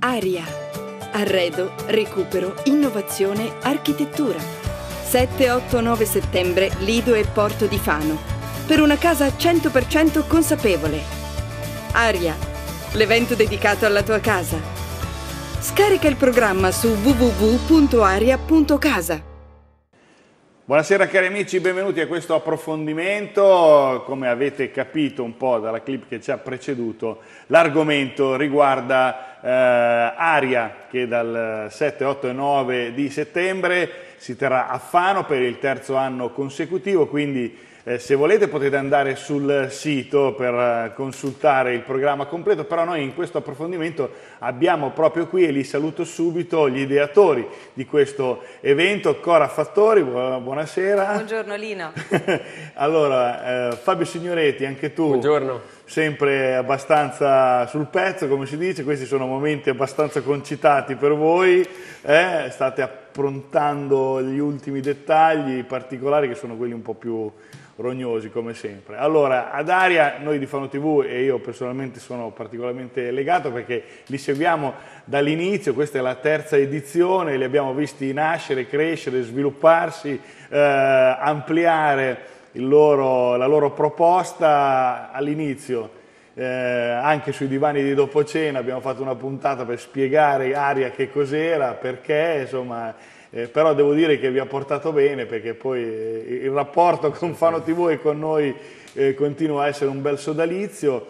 Aria. Arredo, recupero, innovazione, architettura. 7-8-9 settembre, Lido e Porto di Fano. Per una casa 100% consapevole. Aria. L'evento dedicato alla tua casa. Scarica il programma su www.aria.casa. Buonasera cari amici, benvenuti a questo approfondimento. Come avete capito un po' dalla clip che ci ha preceduto, l'argomento riguarda eh, Aria che dal 7, 8 e 9 di settembre si terrà a Fano per il terzo anno consecutivo, quindi eh, se volete potete andare sul sito per eh, consultare il programma completo, però noi in questo approfondimento abbiamo proprio qui, e li saluto subito, gli ideatori di questo evento, Cora Fattori, buonasera. Buongiorno Lino. allora, eh, Fabio Signoretti, anche tu. Buongiorno sempre abbastanza sul pezzo, come si dice, questi sono momenti abbastanza concitati per voi, eh? state approntando gli ultimi dettagli particolari che sono quelli un po' più rognosi come sempre. Allora, ad Aria noi di Fano TV e io personalmente sono particolarmente legato perché li seguiamo dall'inizio, questa è la terza edizione, li abbiamo visti nascere, crescere, svilupparsi, eh, ampliare loro, la loro proposta all'inizio. Eh, anche sui divani di dopo cena abbiamo fatto una puntata per spiegare Aria che cos'era, perché, insomma, eh, però devo dire che vi ha portato bene perché poi eh, il rapporto con Fano TV e con noi eh, continua a essere un bel sodalizio.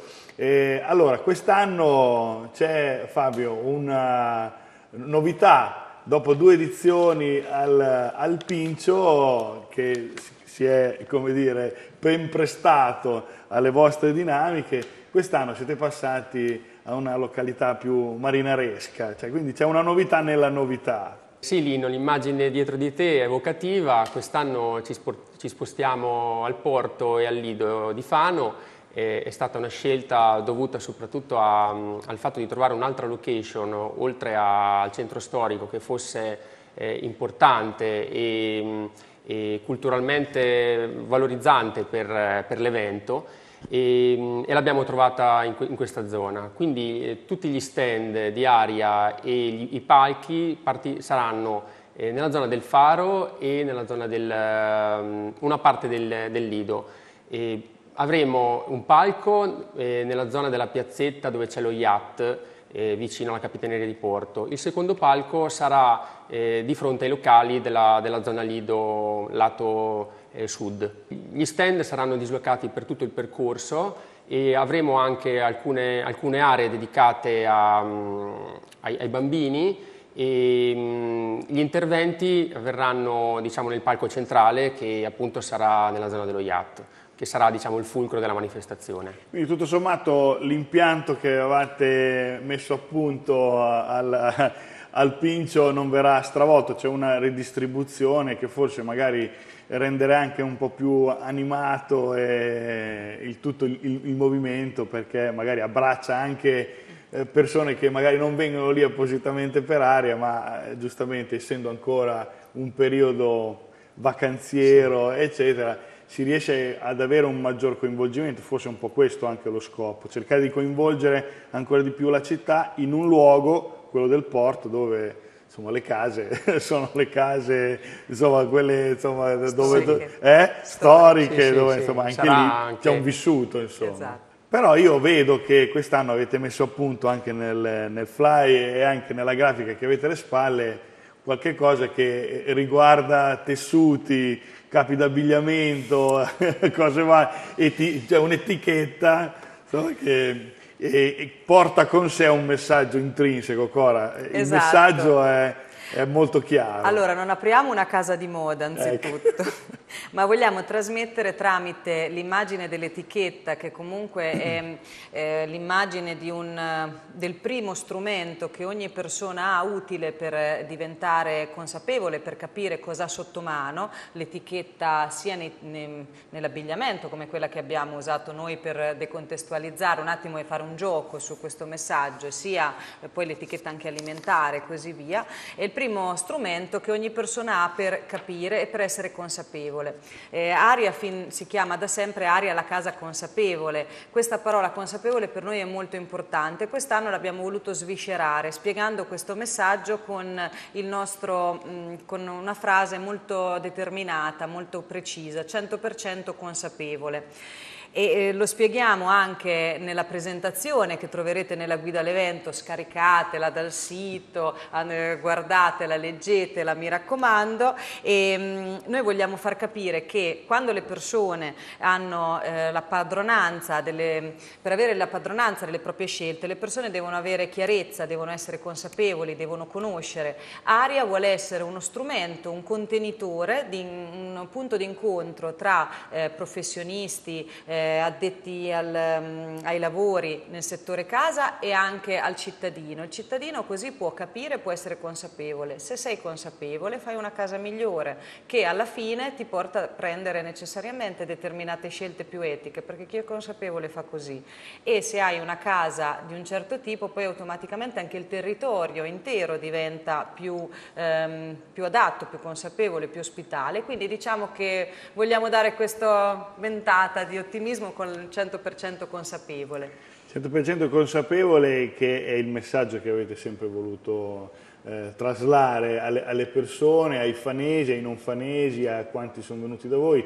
allora, quest'anno c'è Fabio una novità, dopo due edizioni al, al Pincio che si è, come dire, ben prestato alle vostre dinamiche, quest'anno siete passati a una località più marinaresca, cioè, quindi c'è una novità nella novità. Sì Lino, l'immagine dietro di te è evocativa, quest'anno ci, ci, spostiamo al porto e al lido di Fano, è stata una scelta dovuta soprattutto a, al fatto di trovare un'altra location oltre a, al centro storico che fosse eh, importante e, e, culturalmente valorizzante per, per l'evento e, e l'abbiamo trovata in, in, questa zona. Quindi eh, tutti gli stand di aria e gli, i palchi parti, saranno eh, nella zona del faro e nella zona del, um, una parte del, del lido. E avremo un palco eh, nella zona della piazzetta dove c'è lo yacht eh, vicino alla Capitaneria di Porto. Il secondo palco sarà eh, di fronte ai locali della, della zona Lido lato eh, sud. Gli stand saranno dislocati per tutto il percorso e avremo anche alcune, alcune aree dedicate a, um, ai, ai, bambini e um, gli interventi avverranno diciamo, nel palco centrale che appunto sarà nella zona dello yacht che sarà diciamo, il fulcro della manifestazione. Quindi tutto sommato l'impianto che avete messo a punto al, al Pincio non verrà stravolto, c'è una ridistribuzione che forse magari renderà anche un po' più animato il, tutto il, il, movimento perché magari abbraccia anche eh, persone che magari non vengono lì appositamente per aria ma eh, giustamente essendo ancora un periodo vacanziero sì. eccetera si riesce ad avere un maggior coinvolgimento, forse è un po' questo anche lo scopo, cercare di coinvolgere ancora di più la città in un luogo, quello del porto, dove insomma, le case sono le case, insomma, quelle insomma, dove, storiche, eh? storiche sì, dove sì, insomma, anche lì anche... c'è un vissuto. Insomma. Esatto. Però io vedo che quest'anno avete messo a punto anche nel, nel fly e anche nella grafica che avete alle spalle qualche cosa che riguarda tessuti, capi d'abbigliamento, cose varie, eti- cioè un'etichetta so, che e, porta con sé un messaggio intrinseco, Cora. Il esatto. messaggio è è molto chiaro. Allora, non apriamo una casa di moda anzitutto, ecco. ma vogliamo trasmettere tramite l'immagine dell'etichetta, che comunque è eh, l'immagine del primo strumento che ogni persona ha utile per diventare consapevole, per capire cosa ha sotto mano, l'etichetta sia nei, nei, nell'abbigliamento, come quella che abbiamo usato noi per decontestualizzare un attimo e fare un gioco su questo messaggio, sia poi l'etichetta anche alimentare e così via. E il primo strumento che ogni persona ha per capire e per essere consapevole. Eh, aria fin, si chiama da sempre aria la casa consapevole. Questa parola consapevole per noi è molto importante. Quest'anno l'abbiamo voluto sviscerare spiegando questo messaggio con, nostro, mh, con una frase molto determinata, molto precisa, 100% consapevole e lo spieghiamo anche nella presentazione che troverete nella guida all'evento, scaricatela dal sito, guardatela, leggetela, mi raccomando e mm, noi vogliamo far capire che quando le persone hanno eh, la padronanza delle, per avere la padronanza delle proprie scelte, le persone devono avere chiarezza, devono essere consapevoli, devono conoscere. Aria vuole essere uno strumento, un contenitore, di, un punto di incontro tra eh, professionisti, eh, eh, addetti al, um, ai lavori nel settore casa e anche al cittadino. Il cittadino così può capire, può essere consapevole. Se sei consapevole fai una casa migliore che alla fine ti porta a prendere necessariamente determinate scelte più etiche perché chi è consapevole fa così. E se hai una casa di un certo tipo poi automaticamente anche il territorio intero diventa più, ehm, più adatto, più consapevole, più ospitale. Quindi diciamo che vogliamo dare questa ventata di ottimismo ottimismo con il 100% consapevole. 100% consapevole che è il messaggio che avete sempre voluto eh, traslare alle, alle, persone, ai fanesi, ai non fanesi, a quanti sono venuti da voi.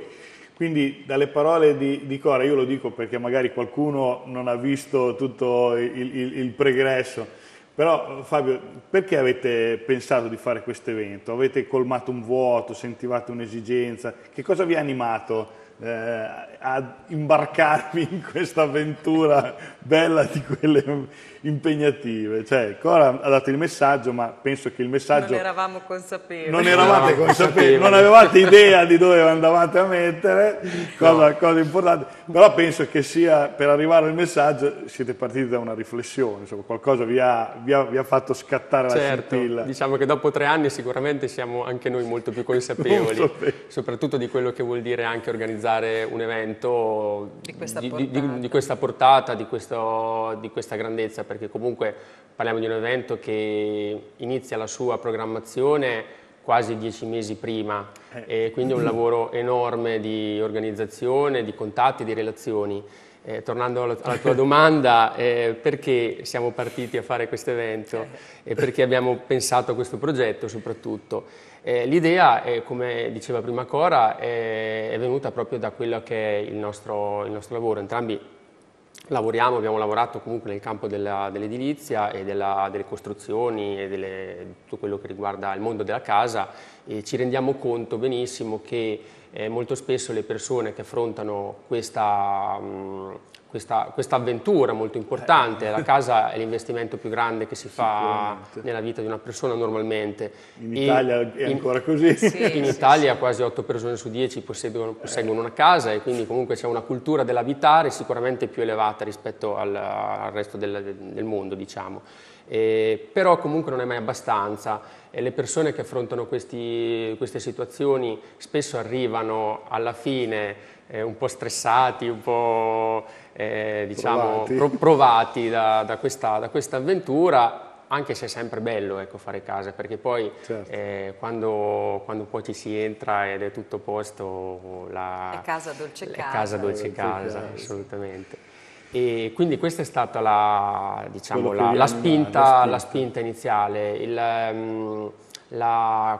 Quindi dalle parole di, di Cora, io lo dico perché magari qualcuno non ha visto tutto il, il, il pregresso, però Fabio, perché avete pensato di fare questo evento? Avete colmato un vuoto, sentivate un'esigenza? Che cosa vi ha animato eh, a imbarcarvi in questa avventura bella di quelle impegnative. Cioè, Cora ha dato il messaggio, ma penso che il messaggio... Non eravamo consapevoli. Non eravate consapevoli, non avevate idea di dove andavate a mettere, cosa, no. cosa, importante. Però penso che sia, per arrivare al messaggio, siete partiti da una riflessione, insomma, qualcosa vi ha, vi ha, vi ha fatto scattare certo, la scintilla. diciamo che dopo tre anni sicuramente siamo anche noi molto più consapevoli, soprattutto di quello che vuol dire anche organizzare un evento di questa di, portata, di, di, questa, portata, questo, di questa grandezza perché comunque parliamo di un evento che inizia la sua programmazione quasi dieci mesi prima eh. e quindi è un lavoro enorme di organizzazione, di contatti, di relazioni. Eh, tornando alla, alla, tua domanda, eh, perché siamo partiti a fare questo evento e perché abbiamo pensato a questo progetto soprattutto? Eh, l'idea, come diceva prima Cora, è venuta proprio da quello che è il nostro, il nostro lavoro. Entrambi Lavoriamo, abbiamo lavorato comunque nel campo dell'edilizia e della, delle costruzioni e delle, tutto quello che riguarda il mondo della casa e ci rendiamo conto benissimo che eh, molto spesso le persone che affrontano questa, mh, questa, questa, avventura molto importante. La casa è l'investimento più grande che si fa nella vita di una persona normalmente. In Italia e è ancora in, così? Sì, in sì, Italia sì. quasi 8 persone su 10 posseggono, posseggono una casa e quindi comunque c'è una cultura dell'abitare sicuramente più elevata rispetto al, al resto del, del, mondo, diciamo. Eh, però comunque non è mai abbastanza e le persone che affrontano questi, queste situazioni spesso arrivano alla fine eh, un po' stressati, un po' eh, diciamo, provati, pro, provati da, da, questa, da, questa, avventura, anche se è sempre bello ecco, fare casa, perché poi certo. eh, quando, quando, poi ci si entra ed è tutto posto, la, è casa dolce casa. È casa dolce casa, casa, assolutamente. E quindi questa è stata la, diciamo, la, la, spinta, la, spinta, iniziale, il, um,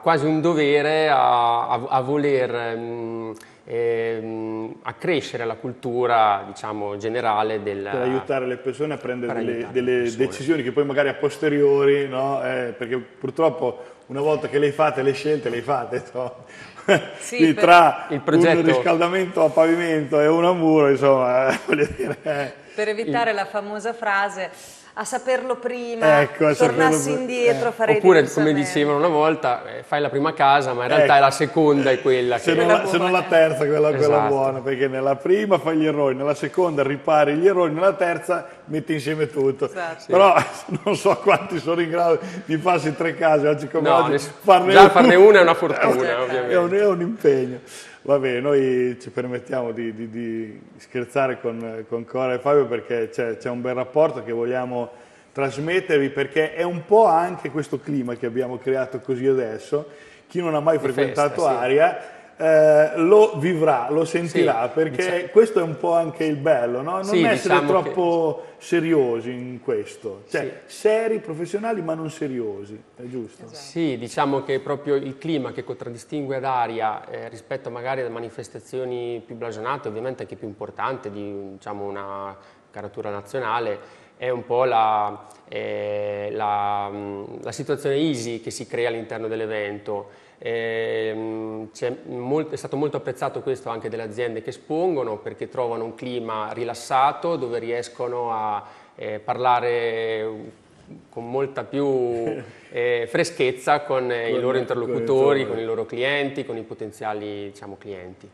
quasi un dovere a, a, a voler um, ehm, accrescere la cultura diciamo, generale del... Per aiutare le persone a prendere delle, delle decisioni che poi magari a posteriori, no? eh, perché purtroppo una volta che le fate le scelte le fate, no? sì, tra il progetto... un riscaldamento a pavimento e un a muro, insomma, eh, voglio dire... Eh. Per evitare il... la famosa frase a saperlo prima, ecco, tornassi saperlo... indietro, eh. farei Oppure, come dicevano una volta, eh, fai la prima casa, ma in realtà ecco. è la seconda è quella se che... Non la, se non la terza, quella, esatto. quella buona, perché nella prima fai gli errori, nella seconda ripari gli errori, nella terza metti insieme tutto. Esatto. Però non so quanti sono in grado di farsi tre case, oggi come no, oggi, farne già farne una è una fortuna, ovviamente. È un, è un impegno. Va bene, noi ci permettiamo di, di, di scherzare con, con, Cora e Fabio perché c'è, un bel rapporto che vogliamo trasmettervi perché è un po' anche questo clima che abbiamo creato così adesso. Chi non ha mai Di frequentato festa, Aria sì eh, lo vivrà, lo sentirà, sì, perché diciamo... questo è un po' anche il bello, no? non sì, essere diciamo troppo che... seriosi in questo, cioè sì. seri, professionali ma non seriosi, è giusto? Esatto. Sì, diciamo che proprio il clima che contraddistingue ad aria eh, rispetto magari alle manifestazioni più blasonate, ovviamente anche più importanti di diciamo, una caratura nazionale, è un po' la, eh, la, la situazione easy che si crea all'interno dell'evento eh, molto, è stato molto apprezzato questo anche dalle aziende che espongono perché trovano un clima rilassato dove riescono a eh, parlare con molta più eh, freschezza con, con i loro interlocutori, con i loro clienti, con i potenziali diciamo, clienti.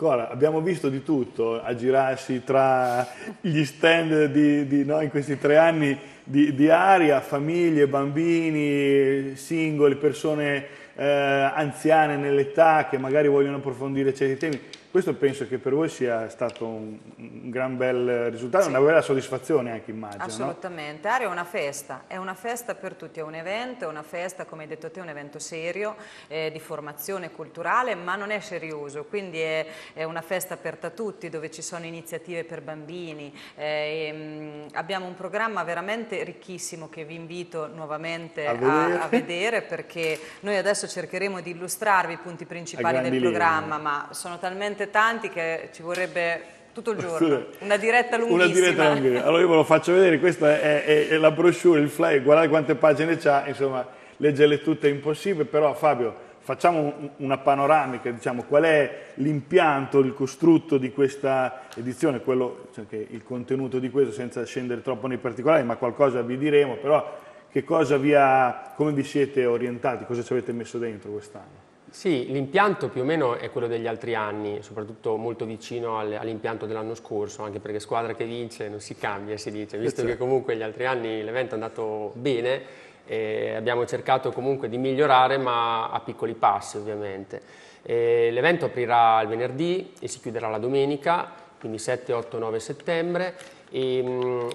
Ancora, abbiamo visto di tutto a girarsi tra gli stand di, di, no, in questi tre anni di, di aria, famiglie, bambini, singoli, persone eh, anziane nell'età che magari vogliono approfondire certi temi. Questo penso che per voi sia stato un, un gran bel risultato, sì. una bella soddisfazione anche immagino. Assolutamente, no? Aria è una festa, è una festa per tutti, è un evento, è una festa come hai detto te, un evento serio eh, di formazione culturale ma non è serioso, quindi è, è, una festa aperta a tutti dove ci sono iniziative per bambini, eh, e, mh, abbiamo un programma veramente ricchissimo che vi invito nuovamente a vedere. A, a vedere perché noi adesso cercheremo di illustrarvi i punti principali del programma linee. ma sono talmente tanti che ci vorrebbe tutto il giorno, una diretta lunghissima. Una diretta lunghissima. Allora io ve lo faccio vedere, questa è, è, è la brochure, il flyer, guardate quante pagine c'ha, insomma, leggerle tutte è impossibile, però Fabio, facciamo una panoramica, diciamo, qual è l'impianto, il costrutto di questa edizione, quello, cioè, il contenuto di questo senza scendere troppo nei particolari, ma qualcosa vi diremo, però che cosa vi ha, come vi siete orientati, cosa ci avete messo dentro quest'anno? Sì, l'impianto più o meno è quello degli altri anni, soprattutto molto vicino all'impianto dell'anno scorso, anche perché squadra che vince non si cambia, si dice, visto che comunque gli altri anni l'evento è andato bene, e abbiamo cercato comunque di migliorare, ma a piccoli passi ovviamente. l'evento aprirà il venerdì e si chiuderà la domenica, quindi 7, 8, 9 settembre.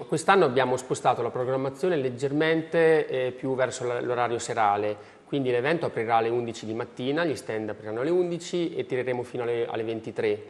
quest'anno abbiamo spostato la programmazione leggermente eh, più verso l'orario serale, quindi l'evento aprirà alle 11 di mattina, gli stand apriranno alle 11 e tireremo fino alle, alle 23.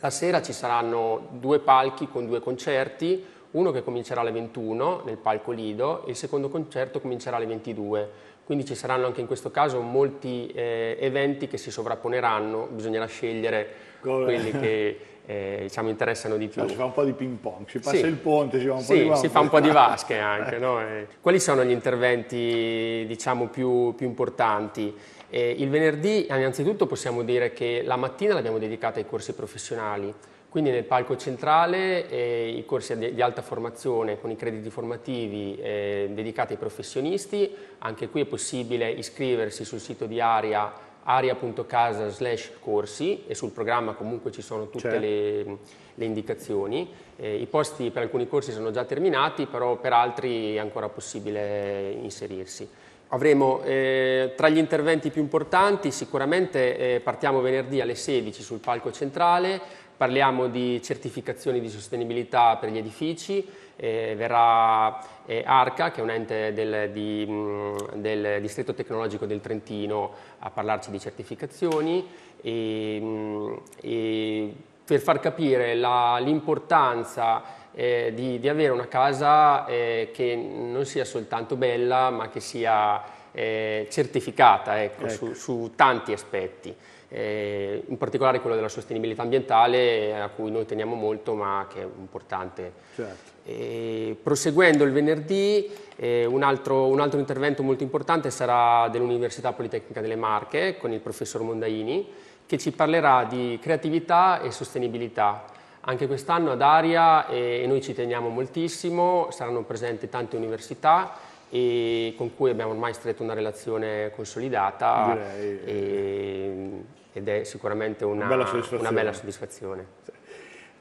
La sera ci saranno due palchi con due concerti, uno che comincerà alle 21 nel palco Lido e il secondo concerto comincerà alle 22. Quindi ci saranno anche in questo caso molti eh, eventi che si sovrapponeranno, bisognerà scegliere Come? quelli che eh, diciamo, interessano di più. si fa un po' di ping pong, si passa sì. il ponte, si fa un po' sì, di si fa un po' di vasche anche. no? eh. Quali sono gli interventi diciamo, più, più importanti? Eh, il venerdì innanzitutto possiamo dire che la mattina l'abbiamo dedicata ai corsi professionali, quindi nel palco centrale eh, i corsi di, alta formazione con i crediti formativi eh, dedicati ai professionisti, anche qui è possibile iscriversi sul sito di Aria aria.casa slash corsi e sul programma comunque ci sono tutte certo. le, le, indicazioni. Eh, I posti per alcuni corsi sono già terminati, però per altri è ancora possibile inserirsi. Avremo eh, tra gli interventi più importanti sicuramente eh, partiamo venerdì alle 16 sul palco centrale, parliamo di certificazioni di sostenibilità per gli edifici, eh, verrà eh, Arca, che è un ente del, di, mh, del, distretto tecnologico del Trentino, a parlarci di certificazioni e, mh, e per far capire l'importanza eh, di, di, avere una casa eh, che non sia soltanto bella ma che sia eh, certificata ecco, ecco. Su, su tanti aspetti eh, in particolare quello della sostenibilità ambientale a cui noi teniamo molto ma che è importante. Certo. E, proseguendo il venerdì eh, un, altro, un, altro, intervento molto importante sarà dell'Università Politecnica delle Marche con il professor Mondaini che ci parlerà di creatività e sostenibilità. Anche quest'anno ad Aria, eh, e noi ci teniamo moltissimo, saranno presenti tante università e con cui abbiamo ormai stretto una relazione consolidata. Direi. Ed è sicuramente una, una bella soddisfazione. Una bella soddisfazione.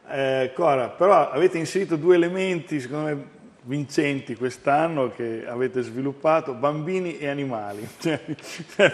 Eh, Cora, però avete inserito due elementi, secondo me, vincenti quest'anno che avete sviluppato, bambini e animali. Cioè,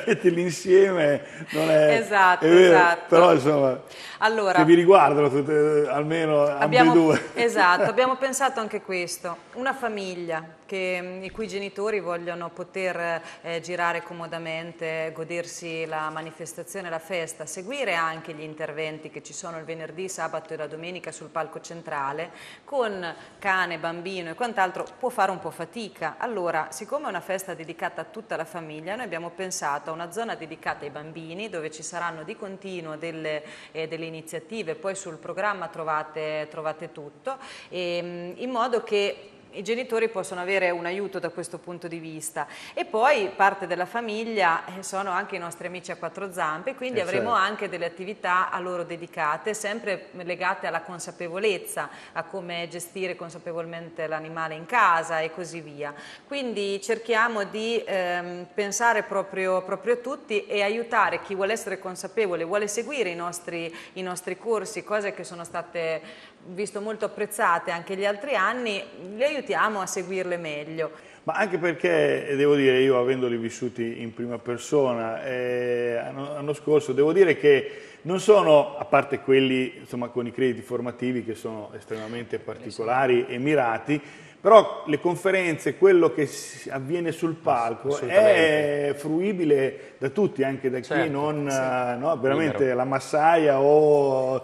avete l'insieme, non è... Esatto, è vero, esatto. Però insomma, allora, che vi riguardano tutte, almeno abbiamo, ambedue. Esatto, abbiamo pensato anche questo. Una famiglia che, i cui genitori vogliono poter eh, girare comodamente, godersi la manifestazione, la festa, seguire anche gli interventi che ci sono il venerdì, sabato e la domenica sul palco centrale, con cane, bambino e quant'altro può fare un po' fatica. Allora, siccome è una festa dedicata a tutta la famiglia, noi abbiamo pensato a una zona dedicata ai bambini, dove ci saranno di continuo delle, eh, delle iniziative, poi sul programma trovate, trovate tutto, e, ehm, in modo che i genitori possono avere un aiuto da questo punto di vista e poi parte della famiglia eh, sono anche i nostri amici a quattro zampe quindi eh avremo certo. anche delle attività a loro dedicate sempre legate alla consapevolezza a come gestire consapevolmente l'animale in casa e così via quindi cerchiamo di ehm, pensare proprio, proprio, a tutti e aiutare chi vuole essere consapevole vuole seguire i nostri, i nostri corsi cose che sono state visto molto apprezzate anche gli altri anni, li aiutiamo a seguirle meglio. Ma anche perché, devo dire, io avendoli vissuti in prima persona eh, l'anno scorso, devo dire che non sono, a parte quelli insomma, con i crediti formativi che sono estremamente particolari e mirati, però le conferenze, quello che avviene sul palco è fruibile da tutti, anche da certo, chi non, sì. no, veramente Libero. la massaia o,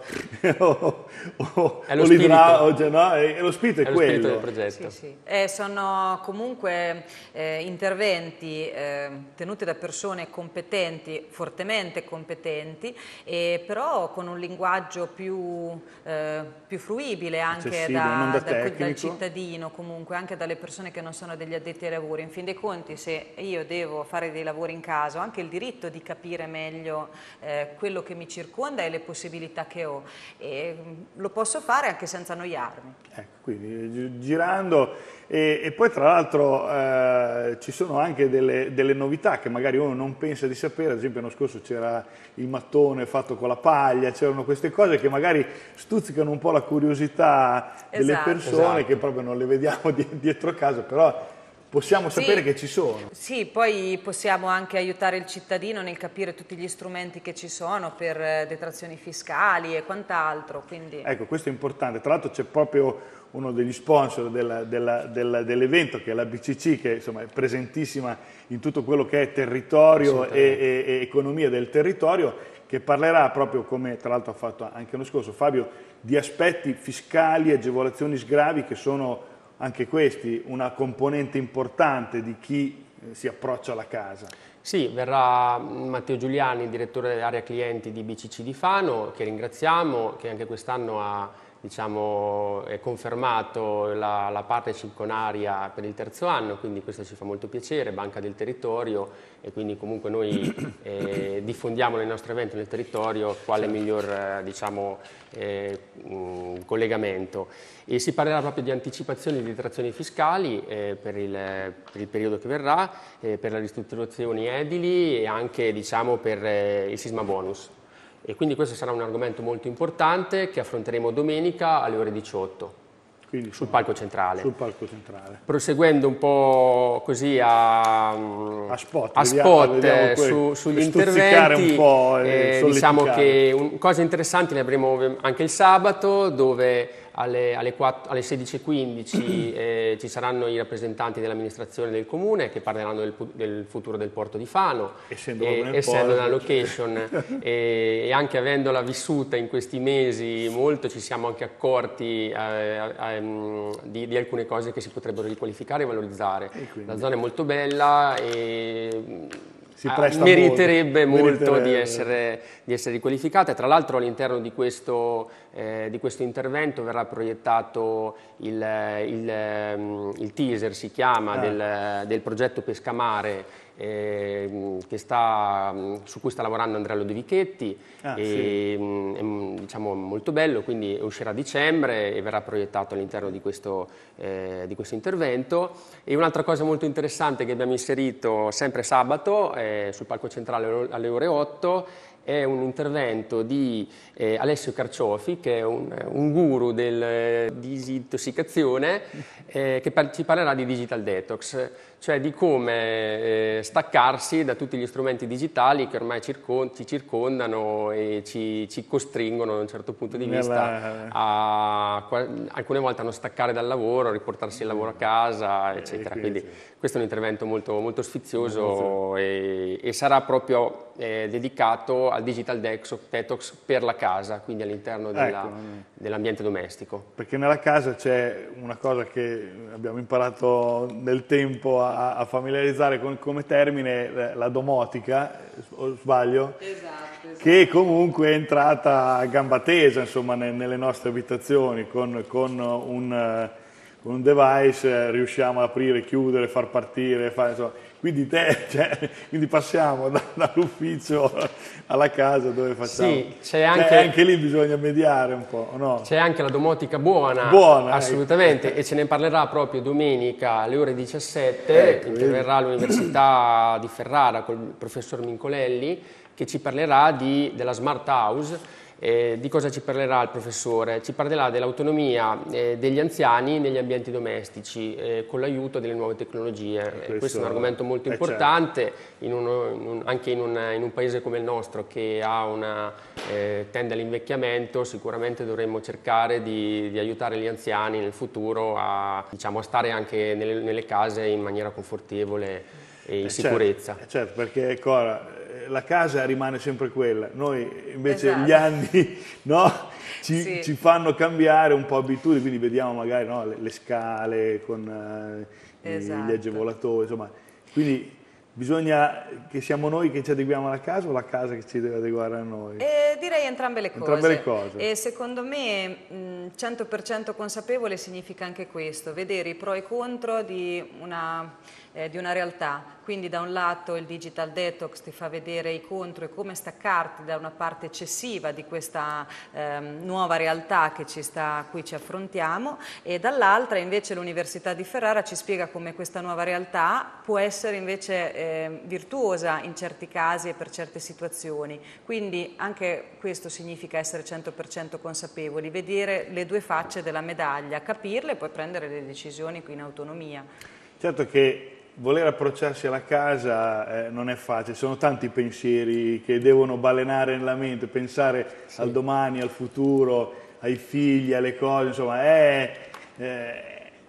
o, o, è lo spirito, cioè, no, è, lo spirito è, è quello. Lo spirito del progetto. Sì, sì. Eh, sono comunque eh, interventi eh, tenuti da persone competenti, fortemente competenti, però con un linguaggio più, eh, più fruibile anche da, da, da, dal cittadino comunque anche dalle persone che non sono degli addetti ai lavori. In fin dei conti se io devo fare dei lavori in casa ho anche il diritto di capire meglio eh, quello che mi circonda e le possibilità che ho e mm, lo posso fare anche senza annoiarmi. Ecco, quindi girando e, e poi tra l'altro eh, ci sono anche delle, delle, novità che magari uno non pensa di sapere, ad esempio l'anno scorso c'era il mattone fatto con la paglia, c'erano queste cose che magari stuzzicano un po' la curiosità delle esatto. persone esatto. che proprio non le vediamo dietro casa, però possiamo sapere sì, che ci sono. Sì, poi possiamo anche aiutare il cittadino nel capire tutti gli strumenti che ci sono per eh, detrazioni fiscali e quant'altro. Quindi... Ecco, questo è importante. Tra l'altro c'è proprio uno degli sponsor dell'evento, che è la BCC, che insomma, è presentissima in tutto quello che è territorio e, e, e, economia del territorio, che parlerà proprio, come tra l'altro ha fatto anche l'anno scorso Fabio, di aspetti fiscali, agevolazioni, sgravi, che sono anche questi una componente importante di chi eh, si approccia alla casa. Sì, verrà Matteo Giuliani, direttore dell'area clienti di BCC di Fano, che ringraziamo, che anche quest'anno ha diciamo, è confermato la, la partnership con Aria per il terzo anno, quindi questo ci fa molto piacere, Banca del Territorio e quindi comunque noi eh, diffondiamo nel nostro evento nel territorio quale miglior eh, diciamo, eh, mh, collegamento. E si parlerà proprio di anticipazioni di detrazioni fiscali eh, per il, per, il, periodo che verrà, eh, per le ristrutturazioni edili e anche diciamo, per eh, il sisma bonus. E quindi questo sarà un argomento molto importante che affronteremo domenica alle ore 18. Quindi, sul palco centrale. Sul palco centrale. Proseguendo un po' così a, a spot, a spot vediamo, vediamo su, sugli interventi, eh, diciamo che un, cose interessanti le avremo anche il sabato dove alle, alle, alle 16.15 eh, ci saranno i rappresentanti dell'amministrazione del comune che parleranno del, del, futuro del porto di Fano, essendo, e, essendo una location e, e, anche avendola vissuta in questi mesi molto ci siamo anche accorti eh, eh, di, di, alcune cose che si potrebbero riqualificare e valorizzare. E La zona è molto bella e meriterebbe molto, molto meriterebbe. Di, essere, di, essere, riqualificata. Tra l'altro all'interno di questo, eh, di questo, intervento verrà proiettato il, il, ehm, il teaser, si chiama, ah. del, del progetto Pescamare eh, sta, su cui sta lavorando Andrea Lodovichetti, ah, e, sì. Mm, è diciamo, molto bello, quindi uscirà a dicembre e verrà proiettato all'interno di, eh, di, questo intervento. E un'altra cosa molto interessante che abbiamo inserito sempre sabato eh, sul palco centrale alle ore 8 è un intervento di eh, Alessio Carciofi, che è un, un guru del eh, disintossicazione, eh, che par- ci parlerà di digital detox, cioè di come eh, staccarsi da tutti gli strumenti digitali che ormai circon- ci circondano e ci, ci, costringono da un certo punto di vista a, alcune volte a non staccare dal lavoro, a riportarsi il lavoro a casa, eccetera. Quindi questo è un intervento molto, molto sfizioso e, e, sarà proprio eh, dedicato al digital detox per la casa, quindi all'interno della, ecco. dell'ambiente domestico. Perché nella casa c'è una cosa che abbiamo imparato nel tempo a, a familiarizzare con, come termine, la domotica, o sbaglio? Esatto, esatto. Che comunque è entrata a gamba tesa insomma, nelle nostre abitazioni con, con un con un device eh, riusciamo ad aprire, chiudere, far partire, fare, insomma, quindi, te, cioè, quindi, passiamo da, dall'ufficio alla casa dove facciamo. Sì, c'è anche, cioè, anche lì bisogna mediare un po', no? C'è anche la domotica buona, buona assolutamente, ecco. e ce ne parlerà proprio domenica alle ore 17, ecco, interverrà all'Università di Ferrara con il professor Mincolelli, che ci parlerà di, della Smart House eh, di cosa ci parlerà il professore? Ci parlerà dell'autonomia eh, degli anziani negli ambienti domestici eh, con l'aiuto delle nuove tecnologie. Questo, questo, è un argomento molto certo. importante certo. in uno, in un, anche in un, in un, paese come il nostro che una, eh, tende all'invecchiamento, sicuramente dovremmo cercare di, di, aiutare gli anziani nel futuro a, diciamo, a stare anche nelle, nelle, case in maniera confortevole e in eh, certo, sicurezza. Certo, perché Cora, la casa rimane sempre quella, noi invece esatto. gli anni no, ci, sì. ci, fanno cambiare un po' abitudini, quindi vediamo magari no, le, le, scale con uh, esatto. gli agevolatori, insomma, quindi Bisogna che siamo noi che ci adeguiamo alla casa o la casa che ci deve adeguare a noi? Eh, direi entrambe le cose. Entrambe le cose. E secondo me mh, 100% consapevole significa anche questo, vedere i pro e i contro di una eh, di una realtà. Quindi da un lato il digital detox ti fa vedere i contro e come staccarti da una parte eccessiva di questa ehm, nuova realtà sta, a cui ci affrontiamo e dall'altra invece l'Università di Ferrara ci spiega come questa nuova realtà può essere invece eh, virtuosa in certi casi e per certe situazioni. Quindi anche questo significa essere 100% consapevoli, vedere le due facce della medaglia, capirle e poi prendere le decisioni qui in autonomia. Certo che voler approcciarsi alla casa eh, non è facile, sono tanti pensieri che devono balenare nella mente, pensare sì. al domani, al futuro, ai figli, alle cose, insomma, è, eh,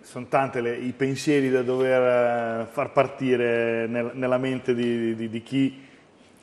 sono tanti i pensieri da dover eh, far partire nel, nella mente di, di, di chi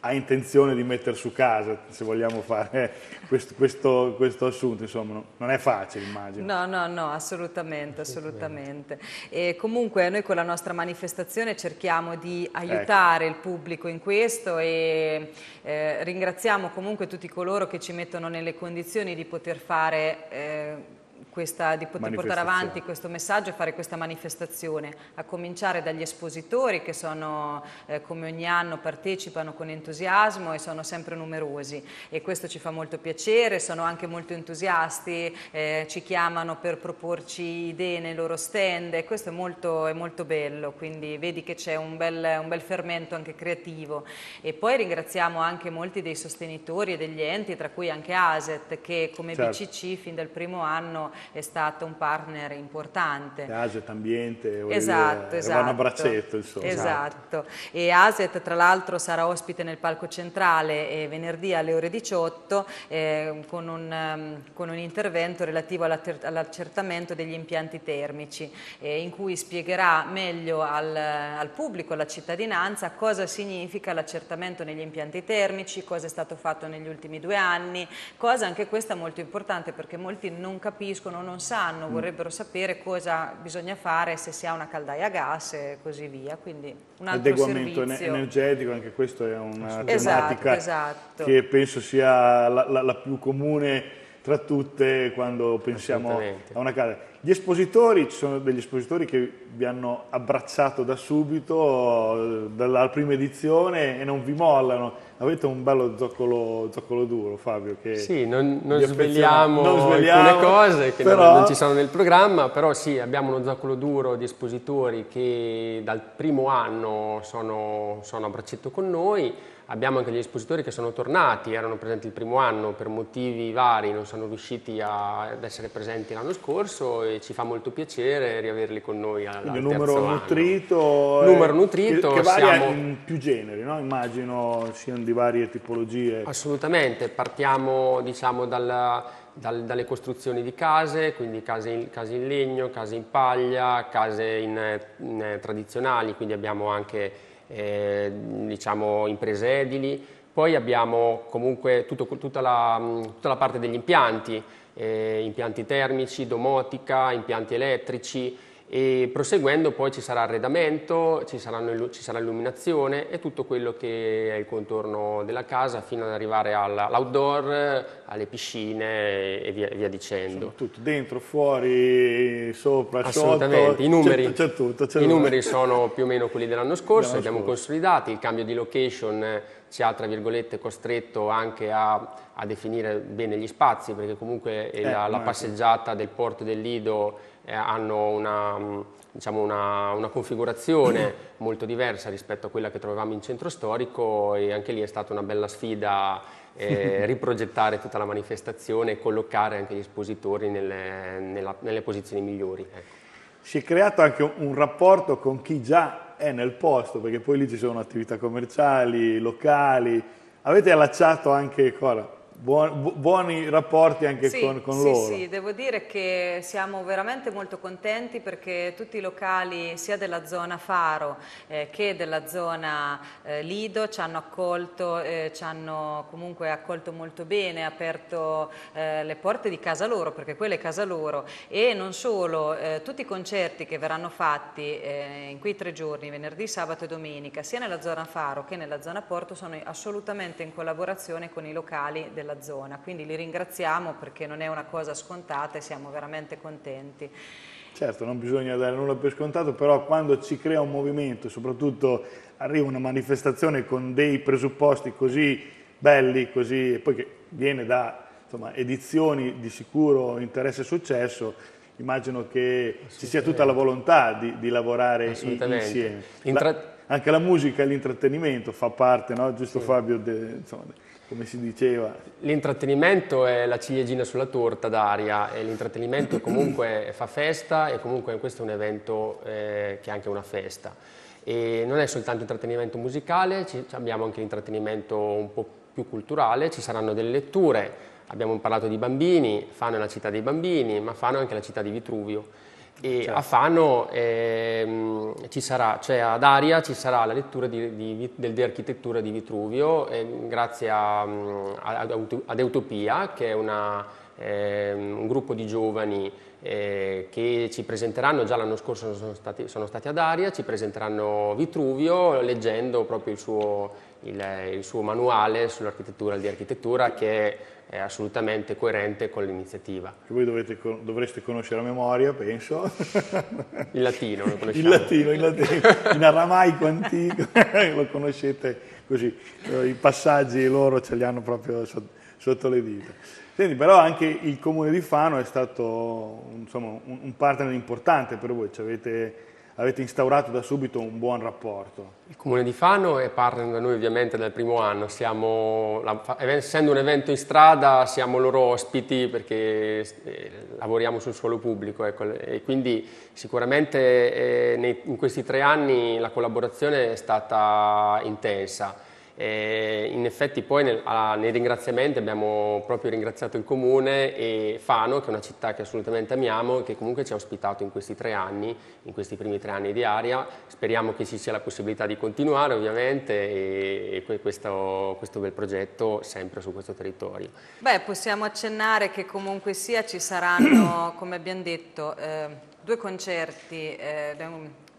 ha intenzione di mettere su casa, se vogliamo fare questo, questo, questo, assunto, insomma, non è facile immagino. No, no, no, assolutamente, assolutamente. E comunque noi con la nostra manifestazione cerchiamo di aiutare ecco. il pubblico in questo e eh, ringraziamo comunque tutti coloro che ci mettono nelle condizioni di poter fare eh, questa, di poter portare avanti questo messaggio e fare questa manifestazione, a cominciare dagli espositori che sono, eh, come ogni anno partecipano con entusiasmo e sono sempre numerosi. E questo ci fa molto piacere, sono anche molto entusiasti, eh, ci chiamano per proporci idee nei loro stand e questo è molto, è molto bello, quindi vedi che c'è un bel, un bel fermento anche creativo. E poi ringraziamo anche molti dei sostenitori e degli enti, tra cui anche ASET che come certo. BCC fin dal primo anno è stato un partner importante. Aset Ambiente, esatto, dire, esatto. a braccetto insomma. Esatto, e Aset tra l'altro sarà ospite nel palco centrale eh, venerdì alle ore 18 eh, con, un, um, con, un, intervento relativo all'accertamento degli impianti termici eh, in cui spiegherà meglio al, al pubblico, alla cittadinanza cosa significa l'accertamento negli impianti termici, cosa è stato fatto negli ultimi due anni, cosa anche questa molto importante perché molti non capiscono conoscono, non sanno, mm. vorrebbero sapere cosa bisogna fare se si ha una caldaia a gas e così via. Quindi un altro Adeguamento servizio. energetico, anche questo è una esatto, tematica esatto. che penso sia la, la, la più comune tra tutte quando pensiamo a una casa. Gli espositori, ci sono degli espositori che vi hanno abbracciato da subito, dalla prima edizione e non vi mollano. Avete un bello zoccolo, zoccolo duro, Fabio. Che sì, non, non, svegliamo non, svegliamo alcune cose che però... non, ci sono nel programma, però sì, abbiamo uno zoccolo duro di espositori che dal primo anno sono, sono a braccetto con noi Abbiamo anche gli espositori che sono tornati, erano presenti il primo anno, per motivi vari non sono riusciti a, ad essere presenti l'anno scorso e ci fa molto piacere riaverli con noi al, Quindi al numero nutrito, numero nutrito che, che varia siamo... in più generi, no? immagino siano di varie tipologie. Assolutamente, partiamo diciamo dal, dal, dalle costruzioni di case, quindi case in, case in legno, case in paglia, case in, in, tradizionali, quindi abbiamo anche eh, diciamo imprese edili, poi abbiamo comunque tutto, tutta, la, tutta, la, parte degli impianti, eh, impianti termici, domotica, impianti elettrici, e proseguendo poi ci sarà arredamento, ci, saranno, ci, sarà illuminazione e tutto quello che è il contorno della casa fino ad arrivare all'outdoor, alle piscine e via, via dicendo. Tutto dentro, fuori, sopra, Assolutamente, sotto, i numeri, c'è, tutto, i numeri sono più o meno quelli dell'anno scorso, li abbiamo consolidati, il cambio di location ci ha tra virgolette costretto anche a, a definire bene gli spazi perché comunque eh, la, la passeggiata del porto del Lido eh, hanno una, diciamo una, una, configurazione molto diversa rispetto a quella che trovavamo in centro storico e anche lì è stata una bella sfida eh, riprogettare tutta la manifestazione e collocare anche gli espositori nelle, nella, nelle posizioni migliori. Ecco. Si è creato anche un, un rapporto con chi già è nel posto, perché poi lì ci sono attività commerciali, locali. Avete allacciato anche cosa? Buoni, rapporti anche sì, con, con sì, loro. Sì, devo dire che siamo veramente molto contenti perché tutti i locali sia della zona Faro eh, che della zona eh, Lido ci hanno accolto, eh, ci hanno comunque accolto molto bene, aperto eh, le porte di casa loro perché quella è casa loro e non solo, eh, tutti i concerti che verranno fatti eh, in quei tre giorni, venerdì, sabato e domenica, sia nella zona Faro che nella zona Porto sono assolutamente in collaborazione con i locali della della zona, quindi li ringraziamo perché non è una cosa scontata e siamo veramente contenti. Certo, non bisogna dare nulla per scontato, però quando ci crea un movimento, soprattutto arriva una manifestazione con dei presupposti così belli, così, e poi che viene da insomma, edizioni di sicuro interesse e successo, immagino che ci sia tutta la volontà di, di lavorare insieme. La, anche la musica e l'intrattenimento fa parte, no? giusto sì. Fabio, de, insomma, come si diceva. L'intrattenimento è la ciliegina sulla torta d'aria e l'intrattenimento comunque fa festa e comunque questo è un evento eh, che è anche una festa. E non è soltanto intrattenimento musicale, ci, abbiamo anche l'intrattenimento un po' più culturale, ci saranno delle letture, abbiamo parlato di bambini, Fano è la città dei bambini, ma Fano è anche la città di Vitruvio e certo. a Fano ehm, ci sarà, cioè ad Aria ci sarà la lettura di, di, del di architettura di Vitruvio eh, grazie a, a, ad Utopia che è una, eh, un gruppo di giovani eh, che ci presenteranno, già l'anno scorso sono stati, sono stati, ad Aria, ci presenteranno Vitruvio leggendo proprio il suo, il, il suo manuale sull'architettura di architettura che è è assolutamente coerente con l'iniziativa. Voi dovete, dovreste conoscere a memoria, penso. Il latino lo conosciamo. Il latino, il latino in aramaico antico, lo conoscete così, i passaggi loro ce li hanno proprio sotto le dita. Senti, però anche il comune di Fano è stato insomma, un partner importante per voi, ci avete avete instaurato da subito un buon rapporto. Il Comune di Fano è partner da noi ovviamente dal primo anno, siamo, essendo un evento in strada siamo loro ospiti perché eh, lavoriamo sul suolo pubblico ecco, e quindi sicuramente eh, in questi tre anni la collaborazione è stata intensa. E in effetti poi nel, a, nei ringraziamenti abbiamo proprio ringraziato il Comune e Fano, che è una città che assolutamente amiamo e che comunque ci ha ospitato in questi tre anni, in questi primi tre anni di aria. Speriamo che ci sia la possibilità di continuare ovviamente e, e questo, questo, bel progetto sempre su questo territorio. Beh, possiamo accennare che comunque sia ci saranno, come abbiamo detto, eh, due concerti. Eh,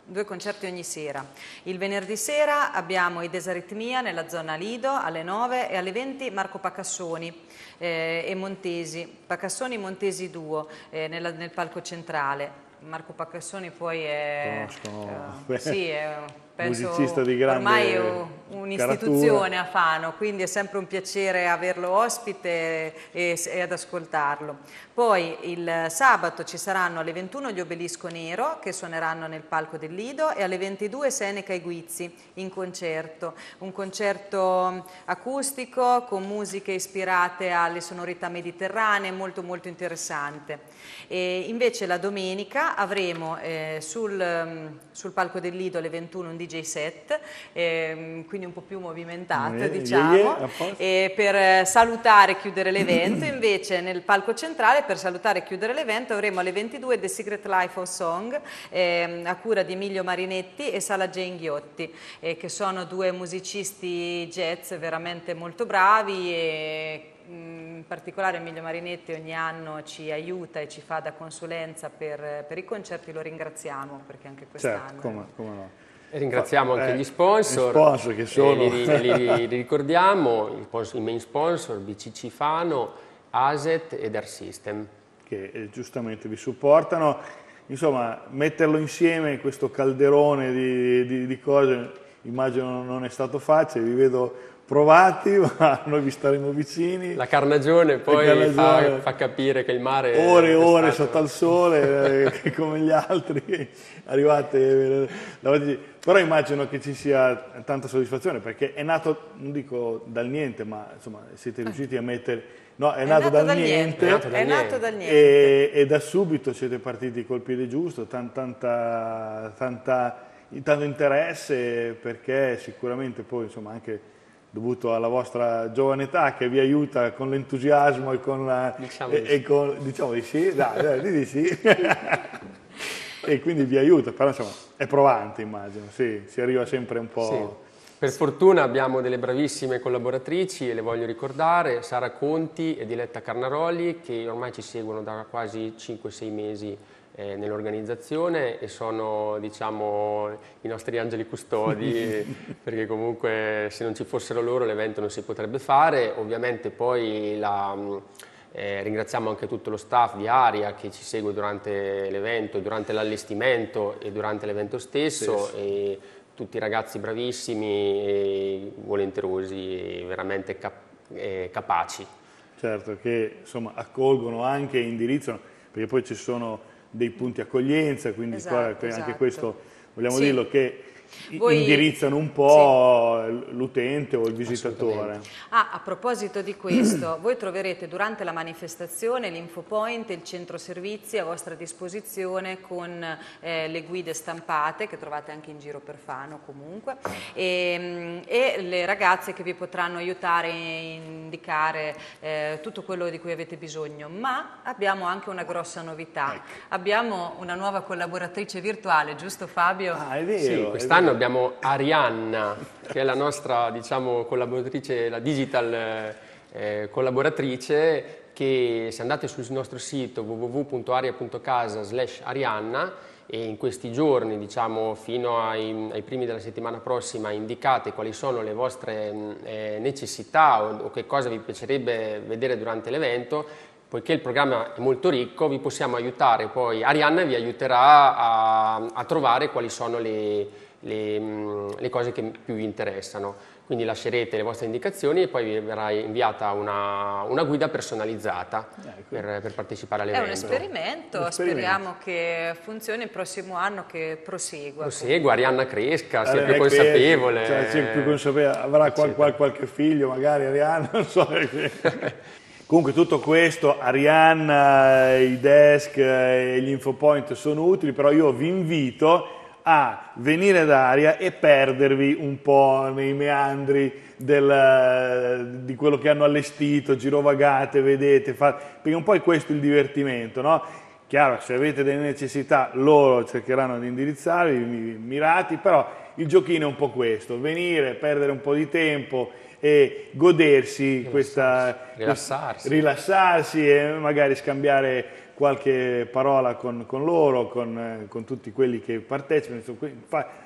due concerti ogni sera. Il venerdì sera abbiamo i Desaritmia nella zona Lido alle 9 e alle 20 Marco Pacassoni eh, e Montesi, Pacassoni Montesi Duo eh, nella, nel palco centrale. Marco Pacassoni poi è... Conoscono. Uh, sì, è penso musicista di grande ormai un'istituzione a Fano, quindi è sempre un piacere averlo ospite e, e, ad ascoltarlo. Poi il sabato ci saranno alle 21 gli Obelisco Nero che suoneranno nel palco del Lido e alle 22 Seneca e Guizzi in concerto, un concerto acustico con musiche ispirate alle sonorità mediterranee, molto molto interessante. E invece la domenica avremo eh, sul, sul palco del Lido alle 21 un DJ DJ set, ehm, quindi un po' più movimentato yeah, diciamo, yeah, yeah, e per salutare e chiudere l'evento invece nel palco centrale per salutare e chiudere l'evento avremo alle 22 The Secret Life of Song ehm, a cura di Emilio Marinetti e Sala Jane Ghiotti eh, che sono due musicisti jazz veramente molto bravi e mm, in particolare Emilio Marinetti ogni anno ci aiuta e ci fa da consulenza per, per i concerti, lo ringraziamo perché anche quest'anno... Certo, come, come no. Ringraziamo anche eh, gli sponsor, gli sponsor che sono... li, li, li, ricordiamo, i main sponsor BCC Fano, Aset ed Air System. Che eh, giustamente vi supportano. Insomma, metterlo insieme, questo calderone di, di, di cose, immagino non è stato facile, vi vedo provati, ma noi vi staremo vicini. La carnagione poi carnagione, fa, fa, capire che il mare... Ore e ore sotto al sole, eh, come gli altri, arrivate... Eh, però immagino che ci sia tanta soddisfazione, perché è nato, non dico dal niente, ma insomma siete riusciti a mettere... No, è, è nato, nato, dal, dal niente, niente, è nato dal niente. E, e, da subito siete partiti col piede giusto, tanta, tanta, tanta, tanto interesse, perché sicuramente poi insomma anche dovuto alla vostra giovane età che vi aiuta con l'entusiasmo e con la... Diciamo e, di sì. E con, diciamo di sì, dai, dai, di sì. e quindi vi aiuta, però insomma è provante immagino, sì, si arriva sempre un po'... Sì. Per fortuna abbiamo delle bravissime collaboratrici e le voglio ricordare, Sara Conti e Diletta Carnaroli che ormai ci seguono da quasi 5-6 mesi eh, nell'organizzazione e sono diciamo, i nostri angeli custodi perché comunque se non ci fossero loro l'evento non si potrebbe fare. Ovviamente poi la, eh, ringraziamo anche tutto lo staff di Aria che ci segue durante l'evento, durante l'allestimento e durante l'evento stesso. Sì, sì. E tutti ragazzi bravissimi, e volenterosi e veramente cap eh, capaci. Certo, che insomma accolgono anche e indirizzano, perché poi ci sono dei punti accoglienza, quindi esatto, anche esatto. questo vogliamo sì. dirlo che voi, indirizzano un po' sì. l'utente o il visitatore. Ah, a proposito di questo, voi troverete durante la manifestazione l'InfoPoint, il centro servizi a vostra disposizione con eh, le guide stampate che trovate anche in giro per Fano comunque e, mm, e le ragazze che vi potranno aiutare e indicare eh, tutto quello di cui avete bisogno, ma abbiamo anche una grossa novità, ecco. abbiamo una nuova collaboratrice virtuale, giusto Fabio? Ah, è vero. Sì, quest'anno abbiamo Arianna, che è la nostra diciamo, collaboratrice, la digital eh, collaboratrice, che se andate sul nostro sito www.aria.casa slash Arianna e in questi giorni, diciamo fino ai, ai, primi della settimana prossima, indicate quali sono le vostre eh, necessità o, o che cosa vi piacerebbe vedere durante l'evento, poiché il programma è molto ricco, vi possiamo aiutare, poi Arianna vi aiuterà a, a trovare quali sono le, le, le, cose che più vi interessano. Quindi lascerete le vostre indicazioni e poi vi verrà inviata una, una guida personalizzata ecco. per, per, partecipare all'evento. È un esperimento, un esperimento, speriamo che funzioni il prossimo anno, che prosegua. Prosegua, Arianna cresca, sia più consapevole. Cioè, sia più consapevole, avrà qual, qual, qualche figlio magari Arianna, non so. Comunque tutto questo, Arianna, i desk e gli infopoint sono utili, però io vi invito a venire da Aria e perdervi un po' nei meandri del, di quello che hanno allestito, girovagate, vedete, fate, perché un po' è questo il divertimento, no? Chiaro, se avete delle necessità loro cercheranno di indirizzarvi, mirati, però il giochino è un po' questo, venire, perdere un po' di tempo e godersi rilassarsi. questa... Rilassarsi. rilassarsi e magari scambiare qualche parola con, con loro, con, eh, con, tutti quelli che partecipano,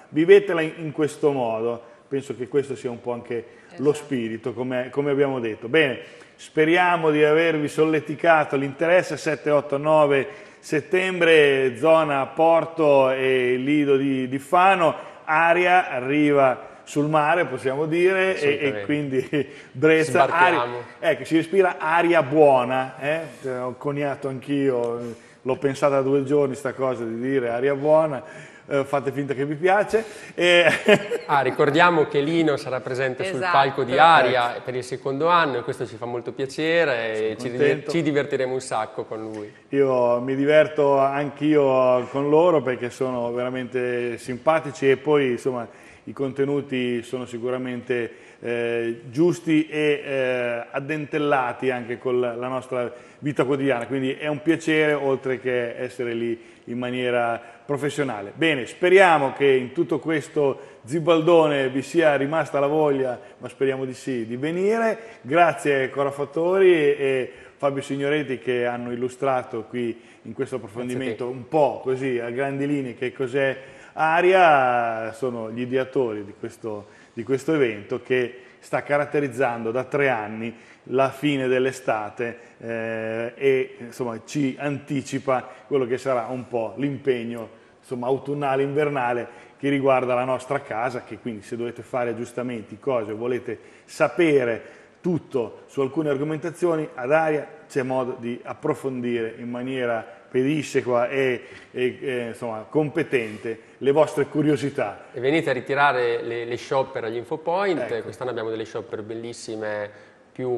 vivetela in, in, questo modo, penso che questo sia un po' anche esatto. lo spirito, come, come abbiamo detto. Bene, speriamo di avervi solleticato l'interesse 7, 8, 9 settembre, zona Porto e Lido di, di Fano, aria arriva sul mare, possiamo dire, e, e, quindi Brezza, aria, ecco, si respira aria buona, eh? ho coniato anch'io, l'ho pensata due giorni sta cosa di dire aria buona, eh, fate finta che vi piace. E... ah, ricordiamo che Lino sarà presente esatto. sul palco di Aria per il secondo anno e questo ci fa molto piacere e ci, ci, divertiremo un sacco con lui. Io mi diverto anch'io con loro perché sono veramente simpatici e poi insomma i contenuti sono sicuramente eh, giusti e eh, addentellati anche con la, nostra vita quotidiana, quindi è un piacere oltre che essere lì in maniera professionale. Bene, speriamo che in tutto questo zibaldone vi sia rimasta la voglia, ma speriamo di sì, di venire. Grazie Cora Fattori e Fabio Signoretti che hanno illustrato qui in questo approfondimento un po' così a grandi linee che cos'è Aria, sono gli ideatori di questo, di questo evento che sta caratterizzando da tre anni la fine dell'estate eh, e insomma, ci anticipa quello che sarà un po' l'impegno autunnale, invernale che riguarda la nostra casa, che quindi se dovete fare aggiustamenti, cose, volete sapere tutto su alcune argomentazioni, ad aria c'è modo di approfondire in maniera pedissequa e, e, e insomma, competente le vostre curiosità. E venite a ritirare le, le shopper agli infopoint, ecco. quest'anno abbiamo delle shopper bellissime più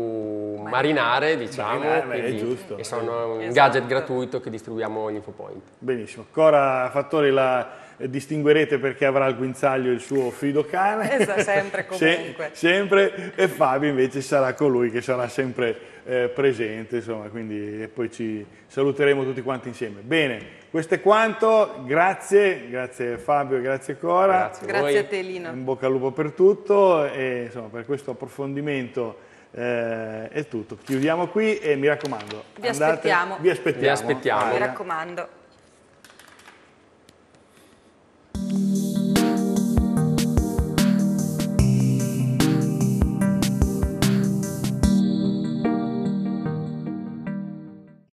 marinare, diciamo, marinare, quindi, e sono un esatto. gadget gratuito che distribuiamo agli infopoint. Benissimo. Cora Fattori la distinguerete perché avrà al guinzaglio il suo fido cane. Esatto, sempre comunque. Se, sempre, e Fabio invece sarà colui che sarà sempre eh, presente, insomma, quindi e poi ci saluteremo tutti quanti insieme. Bene, questo è quanto, grazie, grazie Fabio, grazie Cora. Grazie, grazie a te Lino. In bocca al lupo per tutto e insomma, per questo approfondimento eh, è tutto. Chiudiamo qui e mi raccomando, vi andate, aspettiamo. Vi aspettiamo. Vi aspettiamo. Mi raccomando.